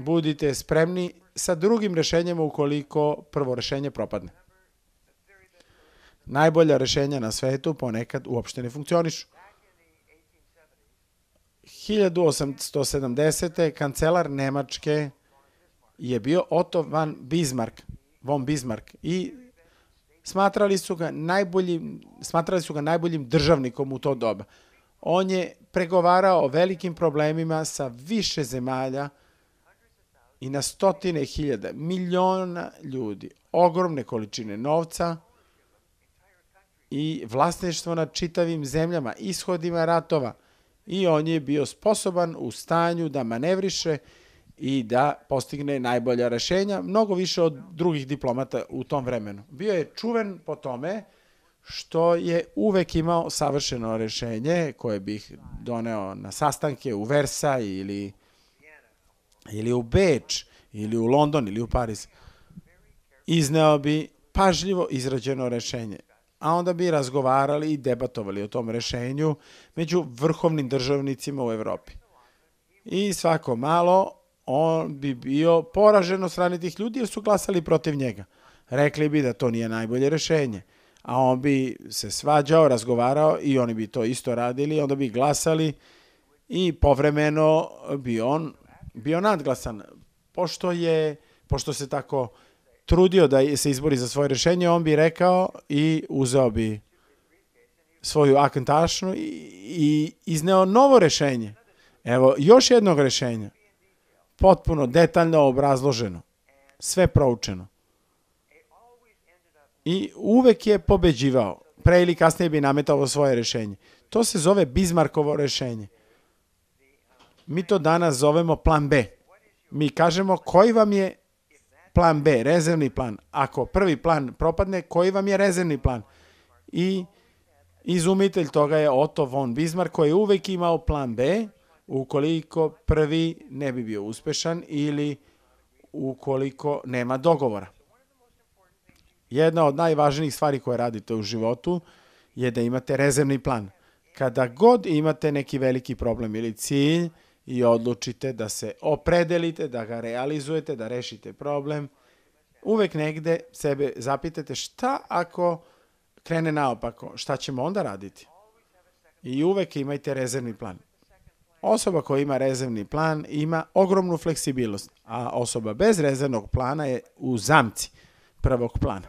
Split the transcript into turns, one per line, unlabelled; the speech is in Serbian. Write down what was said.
budite spremni sa drugim rešenjima ukoliko prvo rešenje propadne. Najbolja rešenja na svetu ponekad uopšte ne funkcionišu. 1870. kancelar Nemačke je bio Otto van Bismarck, von Bismarck i smatrali su ga najboljim, smatrali su ga najboljim državnikom u to doba. On je pregovarao o velikim problemima sa više zemalja i na stotine hiljada, miliona ljudi, ogromne količine novca i vlasništvo nad čitavim zemljama, ishodima ratova i on je bio sposoban u stanju da manevriše i da postigne najbolja rešenja, mnogo više od drugih diplomata u tom vremenu. Bio je čuven po tome što je uvek imao savršeno rešenje koje bih doneo na sastanke u Versa ili, ili u Beč ili u London ili u Pariz. Izneo bi pažljivo izrađeno rešenje, a onda bi razgovarali i debatovali o tom rešenju među vrhovnim državnicima u Evropi. I svako malo on bi bio poražen od strane tih ljudi jer su glasali protiv njega. Rekli bi da to nije najbolje rešenje a on bi se svađao, razgovarao i oni bi to isto radili, onda bi glasali i povremeno bi on bio nadglasan. Pošto je, pošto se tako trudio da se izbori za svoje rešenje, on bi rekao i uzeo bi svoju akantašnu i, i izneo novo rešenje. Evo, još jednog rešenja. Potpuno detaljno obrazloženo. Sve proučeno i uvek je pobeđivao. Pre ili kasnije bi nametao svoje rešenje. To se zove Bismarckovo rešenje. Mi to danas zovemo plan B. Mi kažemo koji vam je plan B, rezervni plan. Ako prvi plan propadne, koji vam je rezervni plan? I izumitelj toga je Otto von Bismarck koji je uvek imao plan B ukoliko prvi ne bi bio uspešan ili ukoliko nema dogovora. Jedna od najvažnijih stvari koje radite u životu je da imate rezervni plan. Kada god imate neki veliki problem ili cilj i odlučite da se opredelite, da ga realizujete, da rešite problem, uvek negde sebe zapitate šta ako krene naopako, šta ćemo onda raditi? I uvek imajte rezervni plan. Osoba koja ima rezervni plan ima ogromnu fleksibilnost, a osoba bez rezervnog plana je u zamci prvog plana.